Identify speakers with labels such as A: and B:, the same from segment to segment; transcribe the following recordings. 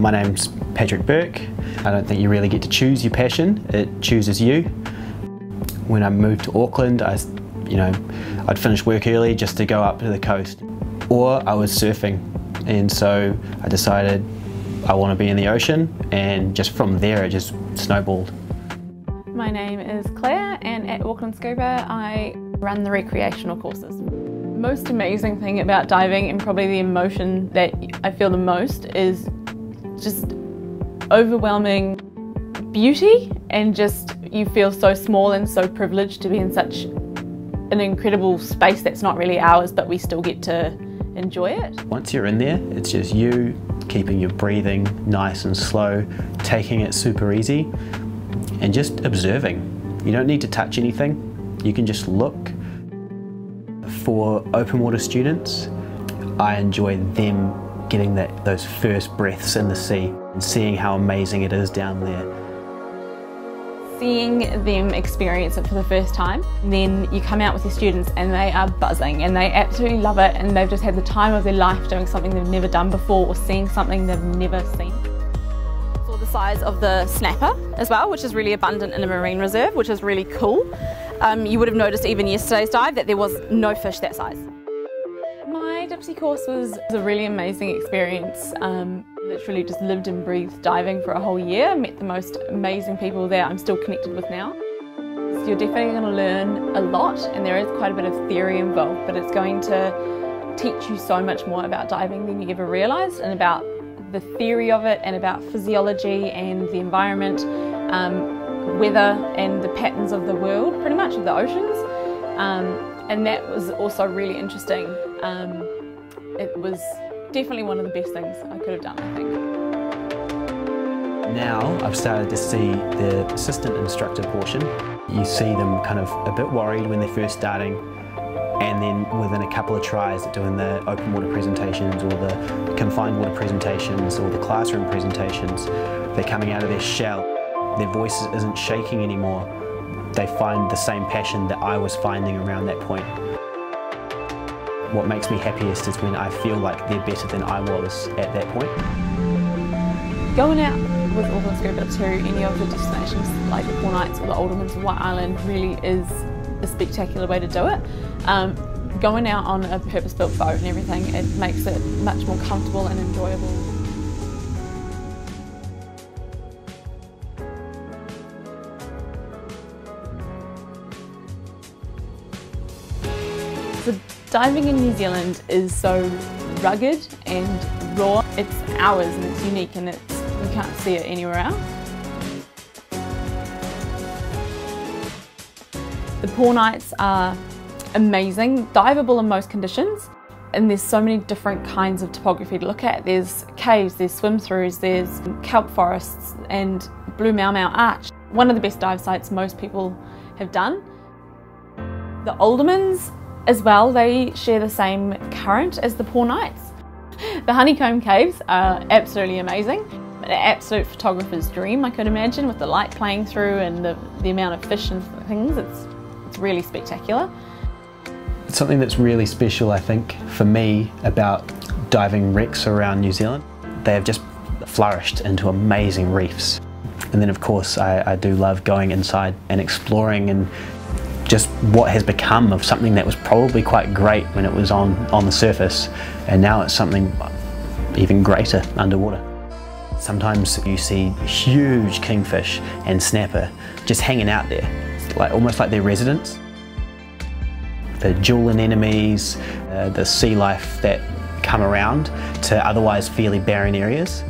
A: My name's Patrick Burke. I don't think you really get to choose your passion, it chooses you. When I moved to Auckland, I, you know, I'd finish work early just to go up to the coast. Or I was surfing, and so I decided I want to be in the ocean, and just from there it just snowballed.
B: My name is Claire, and at Auckland Scuba I run the recreational courses. Most amazing thing about diving, and probably the emotion that I feel the most, is just overwhelming beauty and just you feel so small and so privileged to be in such an incredible space that's not really ours but we still get to enjoy it.
A: Once you're in there it's just you keeping your breathing nice and slow, taking it super easy and just observing. You don't need to touch anything, you can just look. For open water students, I enjoy them getting that, those first breaths in the sea and seeing how amazing it is down there.
B: Seeing them experience it for the first time, then you come out with your students and they are buzzing and they absolutely love it and they've just had the time of their life doing something they've never done before or seeing something they've never seen Saw the size of the snapper as well, which is really abundant in a marine reserve, which is really cool. Um, you would have noticed even yesterday's dive that there was no fish that size. Dipsea course was a really amazing experience. Um, literally just lived and breathed diving for a whole year, met the most amazing people there I'm still connected with now. So you're definitely going to learn a lot and there is quite a bit of theory involved, but it's going to teach you so much more about diving than you ever realised and about the theory of it and about physiology and the environment, um, weather and the patterns of the world, pretty much of the oceans. Um, and that was also really interesting. Um, it was definitely one of the best things I could have done, I think.
A: Now I've started to see the assistant instructor portion. You see them kind of a bit worried when they're first starting and then within a couple of tries at doing the open water presentations or the confined water presentations or the classroom presentations, they're coming out of their shell. Their voice isn't shaking anymore. They find the same passion that I was finding around that point. What makes me happiest is when I feel like they're better than I was at that point.
B: Going out with Auckland Scuba to any of the destinations like the Poor Knights or the Aldermans or White Island really is a spectacular way to do it. Um, going out on a purpose-built boat and everything, it makes it much more comfortable and enjoyable. The diving in New Zealand is so rugged and raw. It's ours and it's unique and it's, you can't see it anywhere else. The Poor Knights are amazing, diveable in most conditions and there's so many different kinds of topography to look at. There's caves, there's swim-throughs, there's kelp forests and Blue Maomao Arch. One of the best dive sites most people have done. The Aldermans as well, they share the same current as the Poor Knights. The honeycomb caves are absolutely amazing. An absolute photographer's dream, I could imagine, with the light playing through and the, the amount of fish and things. It's, it's really spectacular.
A: Something that's really special, I think, for me about diving wrecks around New Zealand, they have just flourished into amazing reefs. And then, of course, I, I do love going inside and exploring and just what has become of something that was probably quite great when it was on, on the surface and now it's something even greater underwater. Sometimes you see huge kingfish and snapper just hanging out there, like almost like they're residents. The jewel anemones, uh, the sea life that come around to otherwise fairly barren areas.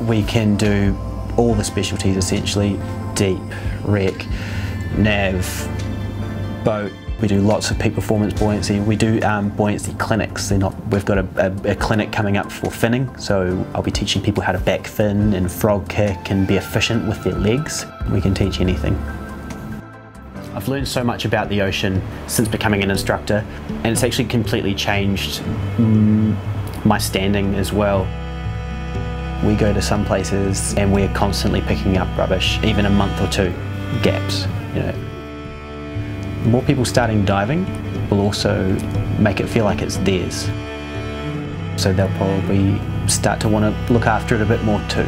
A: We can do all the specialties essentially, deep, wreck, nav, boat. We do lots of peak performance buoyancy. We do um, buoyancy clinics. They're not, we've got a, a, a, clinic coming up for finning, so I'll be teaching people how to back fin and frog kick and be efficient with their legs. We can teach anything. I've learned so much about the ocean since becoming an instructor, and it's actually completely changed mm, my standing as well. We go to some places and we're constantly picking up rubbish, even a month or two gaps. You know. More people starting diving will also make it feel like it's theirs. So they'll probably start to want to look after it a bit more too.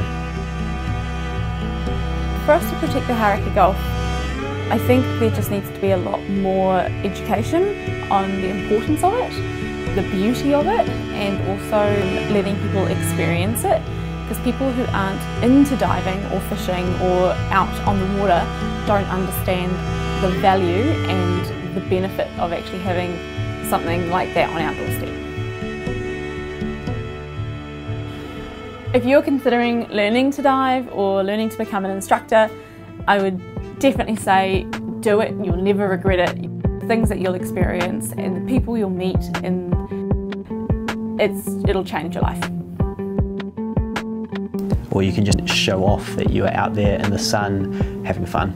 B: For us to protect the Hauraki Gulf, I think there just needs to be a lot more education on the importance of it, the beauty of it, and also letting people experience it. Because people who aren't into diving or fishing or out on the water don't understand the value and the benefit of actually having something like that on our doorstep. If you're considering learning to dive or learning to become an instructor, I would definitely say do it, you'll never regret it. Things that you'll experience and the people you'll meet and it's it'll change your life.
A: Or you can just show off that you are out there in the sun having fun.